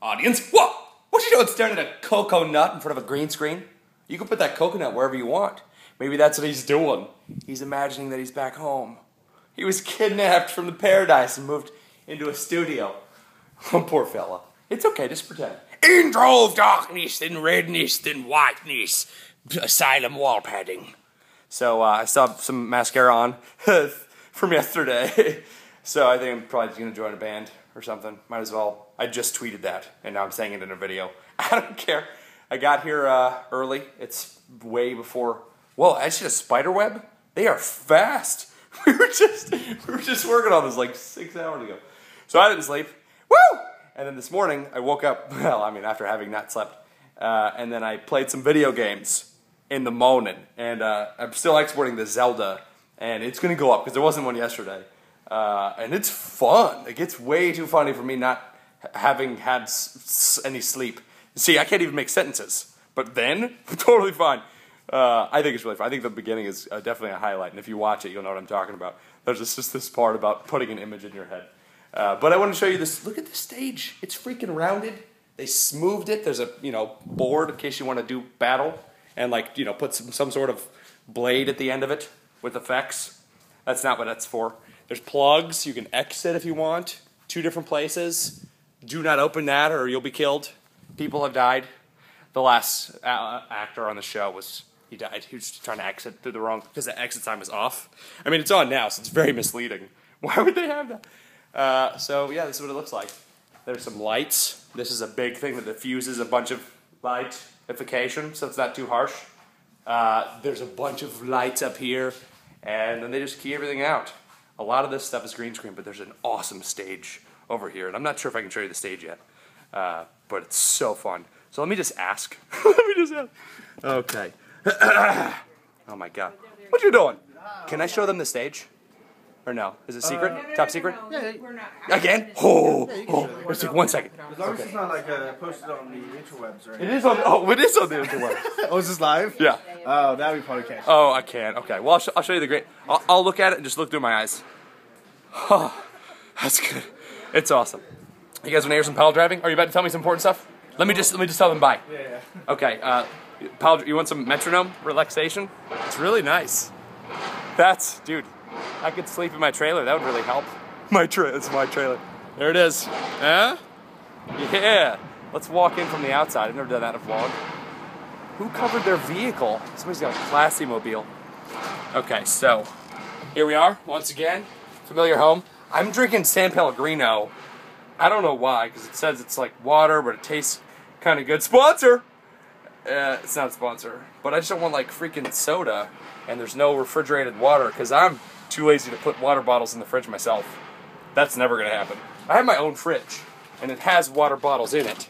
Audience, what? What you doing staring at a cocoa nut in front of a green screen? You can put that coconut wherever you want. Maybe that's what he's doing. He's imagining that he's back home. He was kidnapped from the paradise and moved into a studio. Oh, poor fella. It's okay, just pretend. In drove darkness and redness and whiteness, asylum wall padding. So uh, I still have some mascara on from yesterday. so I think I'm probably just gonna join a band or something. Might as well. I just tweeted that, and now I'm saying it in a video. I don't care. I got here uh, early. It's way before. Whoa, Well, actually, a spider web. They are fast. We were just we were just working on this like six hours ago. So I didn't sleep. Woo! And then this morning I woke up. Well, I mean, after having not slept, uh, and then I played some video games in the morning. And uh, I'm still exporting the Zelda, and it's gonna go up because there wasn't one yesterday. Uh, and it's fun. It gets way too funny for me not having had any sleep. See, I can't even make sentences, but then totally fine. Uh, I think it's really fun. I think the beginning is uh, definitely a highlight, and if you watch it, you'll know what I'm talking about. There's just, just this part about putting an image in your head. Uh, but I want to show you this. Look at the stage. It's freaking rounded. They smoothed it. There's a you know board in case you want to do battle, and like you know put some, some sort of blade at the end of it with effects. That's not what that's for. There's plugs. You can exit if you want. Two different places. Do not open that or you'll be killed. People have died. The last uh, actor on the show was he died. He was trying to exit through the wrong because the exit sign was off. I mean, it's on now, so it's very misleading. Why would they have that? Uh, so yeah, this is what it looks like. There's some lights. This is a big thing that diffuses a bunch of lightification, so it's not too harsh. Uh, there's a bunch of lights up here, and then they just key everything out. A lot of this stuff is green screen, but there's an awesome stage over here, and I'm not sure if I can show you the stage yet, uh, but it's so fun. So let me just ask. let me just ask. Okay. oh my god. What you doing? Can I show them the stage? Or no? Is it secret? Uh, Top secret? Again? Oh, oh. Let's take one second. As long as it's not like uh, posted on the interwebs or anything. It is on. Oh, it is on the interwebs. oh, is this live? Yeah. Oh, that we be probably catch. Oh, I can. Okay. Well, I'll, sh I'll show you the great. I'll, I'll look at it and just look through my eyes. Oh, that's good. It's awesome. You guys want to hear some pile driving? Are you about to tell me some important stuff? Let me just let me just tell them bye. Yeah. yeah. Okay. Uh, pile, you want some metronome relaxation? It's really nice. That's dude. I could sleep in my trailer. That would really help. My trailer. It's my trailer. There it is. Huh? Yeah. Let's walk in from the outside. I've never done that in a vlog. Who covered their vehicle? Somebody's got a classy mobile. Okay, so here we are once again. Familiar home. I'm drinking San Pellegrino. I don't know why, because it says it's like water, but it tastes kind of good. Sponsor! Uh, it's not a sponsor. But I just don't want like freaking soda, and there's no refrigerated water, because I'm too lazy to put water bottles in the fridge myself. That's never going to happen. I have my own fridge, and it has water bottles in it,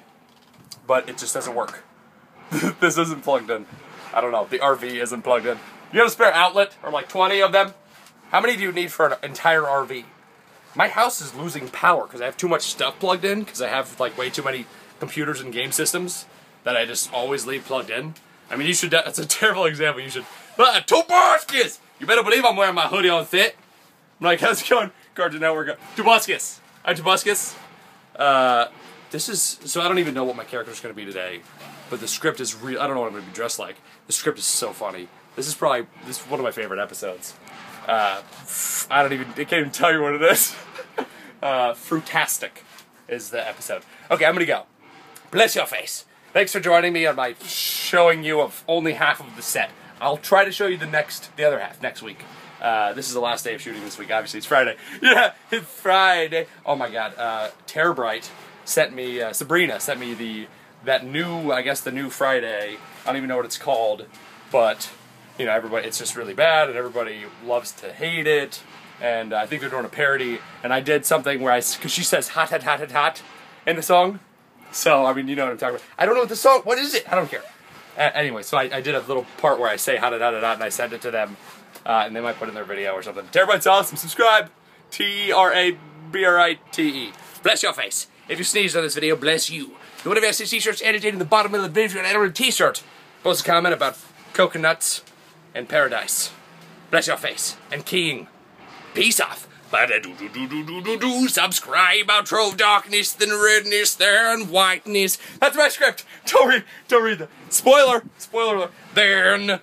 but it just doesn't work. this isn't plugged in. I don't know. The RV isn't plugged in. You have a spare outlet, or like 20 of them? How many do you need for an entire RV? My house is losing power because I have too much stuff plugged in because I have like way too many computers and game systems that I just always leave plugged in. I mean, you should, that's a terrible example. You should, uh, two baskets! You better believe I'm wearing my hoodie on fit. I'm like, how's it going? Cartoon Network. Tobuscus. I'm Tobuscus. Uh, this is, so I don't even know what my character is going to be today, but the script is real. I don't know what I'm going to be dressed like. The script is so funny. This is probably, this is one of my favorite episodes. Uh, I don't even, I can't even tell you what it is. uh, Frutastic is the episode. Okay, I'm going to go. Bless your face. Thanks for joining me on my showing you of only half of the set. I'll try to show you the next, the other half next week. Uh, this is the last day of shooting this week. Obviously, it's Friday. Yeah, it's Friday. Oh my God. Uh, sent me, uh, Sabrina sent me the that new, I guess the new Friday. I don't even know what it's called, but you know, everybody, it's just really bad, and everybody loves to hate it. And I think they're doing a parody. And I did something where I, because she says hot, hot, hot, hot, hot in the song. So I mean, you know what I'm talking about. I don't know what the song. What is it? I don't care. Uh, anyway, so I, I, did a little part where I say hot, hot, hot, hot, and I sent it to them, uh, and they might put in their video or something. Terabrite's awesome. Subscribe. T R A B R I T E. Bless your face. If you sneezed on this video, bless you. The one of your t-shirts edited in the bottom of the video and enter a t-shirt. Post a comment about coconuts and paradise. Bless your face and king. Peace off. Ba-da-do-do-do-do-do-do. Subscribe, outro, darkness, then redness, there, and whiteness. That's my script. Don't read, don't read that. Spoiler, spoiler. Then